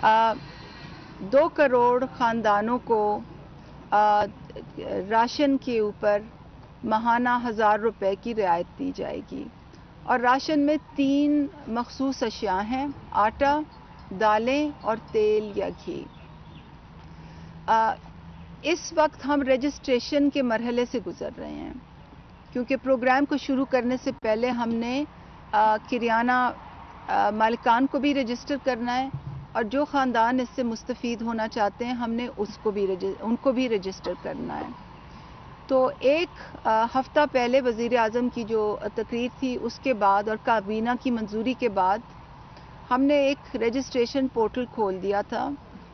आ, दो करोड़ ख़ानदानों को आ, राशन के ऊपर महाना हज़ार रुपए की रियायत दी जाएगी। और राशन में तीन मखसूस अशिया हैं आटा दालें और तेल या घी। इस वक्त हम रजिस्ट्रेशन के मरहले से गुज़र रहे हैं क्योंकि प्रोग्राम को शुरू करने से पहले हमने किरियाना मालिकान को भी रजिस्टर करना है। और जो ख़ानदान इससे मुस्तफ़ होना चाहते हैं, हमने उसको भी उनको भी रजिस्टर करना है। तो एक हफ़्ता पहले वज़ी अजम की जो तकरीर थी, उसके बाद और काबीना की मंजूरी के बाद हमने एक रजिस्ट्रेशन पोर्टल खोल दिया था।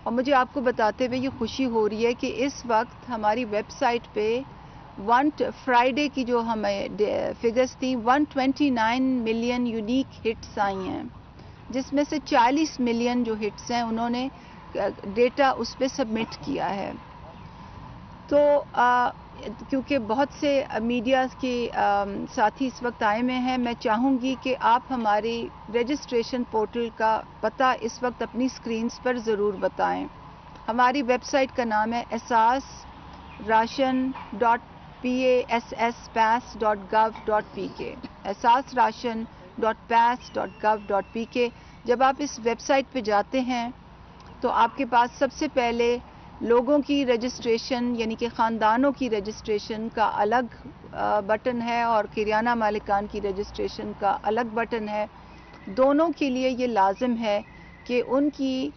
और मुझे आपको बताते हुए ये खुशी हो रही है कि इस वक्त हमारी वेबसाइट पे वन फ्राइडे की जो हमें फिगर्स थी 129 मिलियन यूनिक हिट्स आई हैं। जिसमें से 40 मिलियन जो हिट्स हैं, उन्होंने डेटा उस पर सबमिट किया है। तो क्योंकि बहुत से मीडिया के साथी इस वक्त आए में हैं, मैं चाहूँगी कि आप हमारी रजिस्ट्रेशन पोर्टल का पता इस वक्त अपनी स्क्रीन्स पर ज़रूर बताएँ। हमारी वेबसाइट का नाम है Ehsaas ration dot P A S S pass dot gov dot P K Ehsaas ration P के जब आप इस वेबसाइट पर जाते हैं तो आपके पास सबसे पहले लोगों की रजिस्ट्रेशन यानी कि ख़ानदानों की रजिस्ट्रेशन का अलग बटन है और किरियाना मालिकान की रजिस्ट्रेशन का अलग बटन है। दोनों के लिए ये लाजम है कि उनकी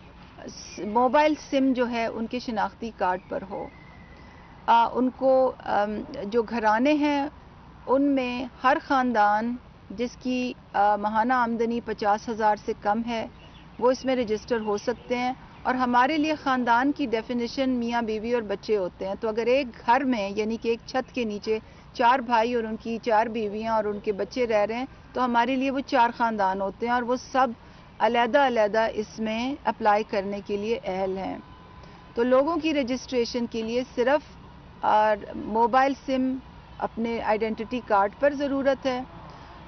मोबाइल सिम जो है उनके शनाख्ती कार्ड पर हो। आ, उनको आ, जो घराने हैं उनमें हर ख़ानदान जिसकी महाना आमदनी पचास हज़ार से कम है, वो इसमें रजिस्टर हो सकते हैं। और हमारे लिए ख़ानदान की डेफिनेशन मियाँ बीवी और बच्चे होते हैं। तो अगर एक घर में, यानी कि एक छत के नीचे चार भाई और उनकी चार बीवियाँ और उनके बच्चे रह रहे हैं तो हमारे लिए वो चार ख़ानदान होते हैं और वो सब अलहदा अलहदा इसमें अप्लाई करने के लिए अहल हैं। तो लोगों की रजिस्ट्रेशन के लिए सिर्फ़ मोबाइल सिम अपने आइडेंटिटी कार्ड पर ज़रूरत है।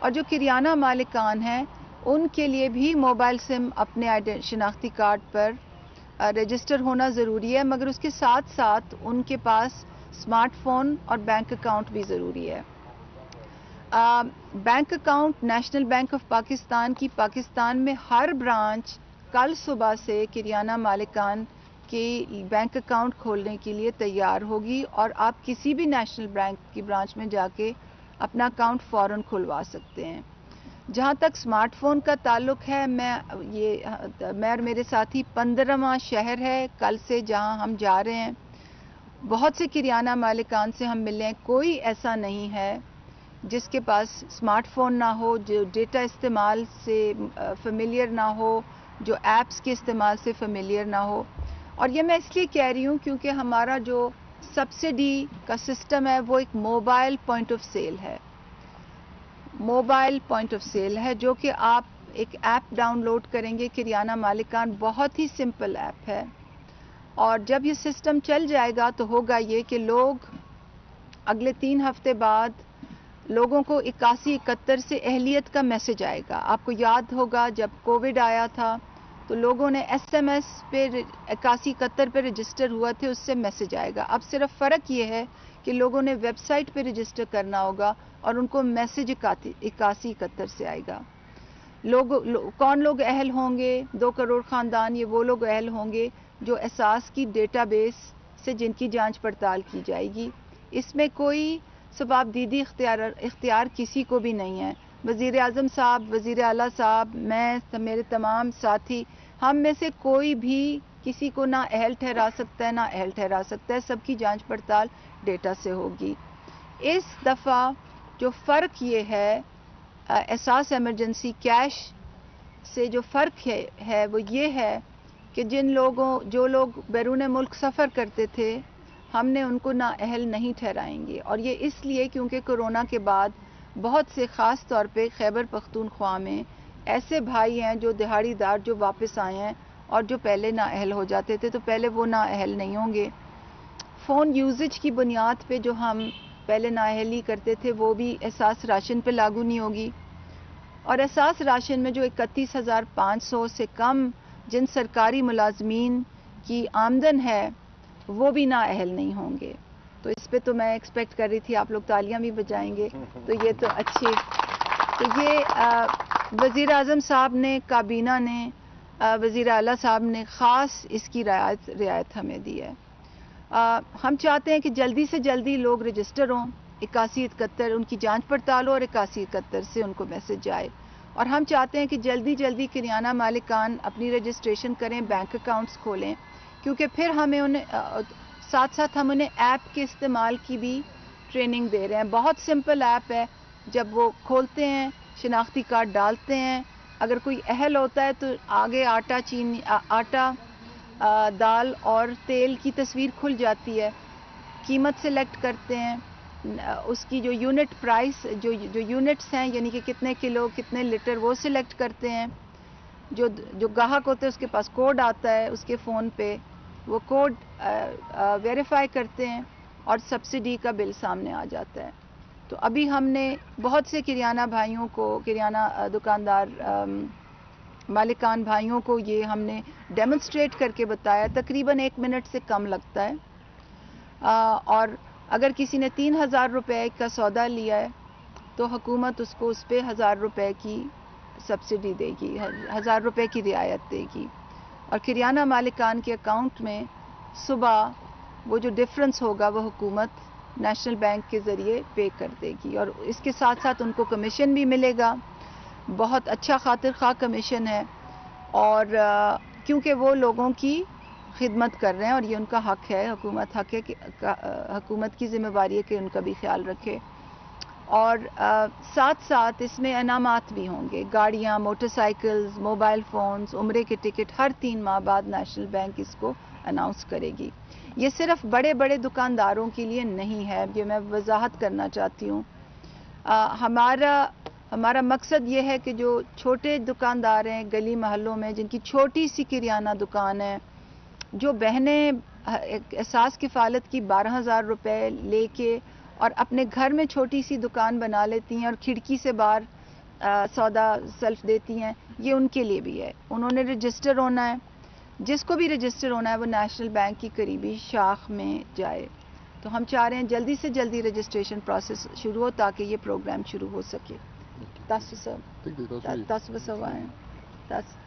और जो किरियाना मालिकान हैं, उनके लिए भी मोबाइल सिम अपने शिनाख्ती कार्ड पर रजिस्टर होना ज़रूरी है, मगर उसके साथ साथ उनके पास स्मार्टफ़ोन और बैंक अकाउंट भी ज़रूरी है। Bank account national bank of Pakistan की पाकिस्तान में हर ब्रांच कल सुबह से किरियाना मालिकान के बैंक अकाउंट खोलने के लिए तैयार होगी और आप किसी भी नेशनल बैंक की ब्रांच में जाके अपना अकाउंट फ़ौरन खुलवा सकते हैं। जहाँ तक स्मार्टफ़ोन का ताल्लुक है, मैं ये, मैं और मेरे साथी पंद्रहवा शहर है। कल से जहाँ हम जा रहे हैं, बहुत से किराना मालिकान से हम मिले हैं। कोई ऐसा नहीं है जिसके पास स्मार्टफ़ोन ना हो, जो डेटा इस्तेमाल से फेमिलियर ना हो, जो ऐप्स के इस्तेमाल से फेमिलियर ना हो। और ये मैं इसलिए कह रही हूँ क्योंकि हमारा जो सब्सिडी का सिस्टम है, वो एक मोबाइल पॉइंट ऑफ़ सेल है। मोबाइल पॉइंट ऑफ़ सेल है, जो कि आप एक ऐप डाउनलोड करेंगे, किरियाना मालिकान, बहुत ही सिंपल ऐप है। और जब ये सिस्टम चल जाएगा तो होगा ये कि लोग अगले तीन हफ़्ते बाद लोगों को इक्यासी इकहत्तर से अहलियत का मैसेज आएगा। आपको याद होगा, जब कोविड आया था तो लोगों ने एसएमएस पे इक्यासी इकहत्तर पे रजिस्टर हुआ थे उससे मैसेज आएगा। अब सिर्फ़ फ़र्क ये है कि लोगों ने वेबसाइट पे रजिस्टर करना होगा और उनको मैसेज इक्यासी इकहत्तर से आएगा। लोग लो, कौन लोग अहल होंगे? दो करोड़ ख़ानदान ये वो लोग अहल होंगे जो एहसास की डेटाबेस से जिनकी जाँच पड़ताल की जाएगी। इसमें कोई सबाब दीदी इख्तियार इख्तियार किसी को भी नहीं है। वज़ी अजम साहब वज़ी अला साहब मैं मेरे तमाम साथी हम में से कोई भी किसी को ना अहल ठहरा सकता है ना अहल ठहरा सकता है। सबकी जाँच पड़ताल डेटा से होगी। इस दफ़ा जो फ़र्क ये है एहसास एमरजेंसी कैश से जो फ़र्क है, है वो ये है कि जिन लोगों जो लोग बैरून मुल्क सफ़र करते थे हमने उनको ना अहल नहीं ठहराएँगे। और ये इसलिए क्योंकि कोरोना के बाद बहुत से ख़ास तौर पे खैबर पख्तूनख्वा में ऐसे भाई हैं जो दिहाड़ीदार जो वापस आए हैं और जो पहले ना अहल हो जाते थे तो पहले वो ना अहल नहीं होंगे। फ़ोन यूजेज की बुनियाद पे जो हम पहले नाअहली करते थे, वो भी एहसास राशन पे लागू नहीं होगी। और एहसास राशन में जो इकतीस हज़ार पाँच सौ से कम जिन सरकारी मुलाजमीन की आमदन है, वो भी ना अहल नहीं होंगे। तो इस पे तो मैं एक्सपेक्ट कर रही थी, आप लोग तालियाँ भी बजाएँगे। तो ये तो अच्छी तो ये वज़ी अजम साहब ने काबीना ने वज़ी अला साहब ने ख़ास इसकी रियायत रियायत हमें दी है। आ, हम चाहते हैं कि जल्दी से जल्दी लोग रजिस्टर हों इक्यासी इकहत्तर उनकी जाँच पड़ताल हो और इक्यासी इकहत्तर से उनको मैसेज जाए और हम चाहते हैं कि जल्दी जल्दी किरियाना मालिकान अपनी रजिस्ट्रेशन करें बैंक अकाउंट्स खोलें क्योंकि फिर हमें उन्हें साथ साथ हम उन्हें ऐप के इस्तेमाल की भी ट्रेनिंग दे रहे हैं। बहुत सिंपल ऐप है जब वो खोलते हैं शिनाख्ती कार्ड डालते हैं। अगर कोई अहल होता है तो आगे आटा चीनी आटा आ, दाल और तेल की तस्वीर खुल जाती है। कीमत सेलेक्ट करते हैं। उसकी जो यूनिट प्राइस जो जो यूनिट्स हैं यानी कि कितने किलो कितने लीटर वो सिलेक्ट करते हैं। जो जो ग्राहक होते हैं उसके पास कोड आता है उसके फ़ोन पे। वो कोड वेरीफाई करते हैं और सब्सिडी का बिल सामने आ जाता है। तो अभी हमने बहुत से किरियाना भाइयों को किरियाना दुकानदार मालिकान भाइयों को ये हमने डेमोन्स्ट्रेट करके बताया तकरीबन एक मिनट से कम लगता है। आ, और अगर किसी ने तीन हज़ार रुपये का सौदा लिया है तो हुकूमत उसको उस पर हज़ार रुपये की सब्सिडी देगी हज़ार रुपये की रियायत देगी। और किरियाना मालिकान के अकाउंट में सुबह वो जो डिफरेंस होगा वो हुकूमत नेशनल बैंक के ज़रिए पे कर देगी और इसके साथ साथ उनको कमीशन भी मिलेगा। बहुत अच्छा खातिर खा कमीशन है और क्योंकि वो लोगों की खिदमत कर रहे हैं और ये उनका हक है, हुकूमत हक है कि हकूमत की जिम्मेवारी है कि उनका भी ख्याल रखे। और आ, साथ साथ इसमें अनामात भी होंगे। गाड़ियाँ मोटरसाइकिल्स मोबाइल फ़ोन्स उम्र के टिकट हर तीन माह बाद नेशनल बैंक इसको अनाउंस करेगी। ये सिर्फ़ बड़े बड़े दुकानदारों के लिए नहीं है। ये मैं वजाहत करना चाहती हूँ। हमारा हमारा मकसद ये है कि जो छोटे दुकानदार हैं गली महलों में जिनकी छोटी सी किरियाना दुकान है जो बहनें एहसास किफ़ालत की बारह हज़ार रुपये लेके और अपने घर में छोटी सी दुकान बना लेती हैं और खिड़की से बाहर सौदा सेल्फ देती हैं। ये उनके लिए भी है। उन्होंने रजिस्टर होना है। जिसको भी रजिस्टर होना है वो नेशनल बैंक की करीबी शाख में जाए। तो हम चाह रहे हैं जल्दी से जल्दी रजिस्ट्रेशन प्रोसेस शुरू हो ताकि ये प्रोग्राम शुरू हो सके। दस दस बस है। दस।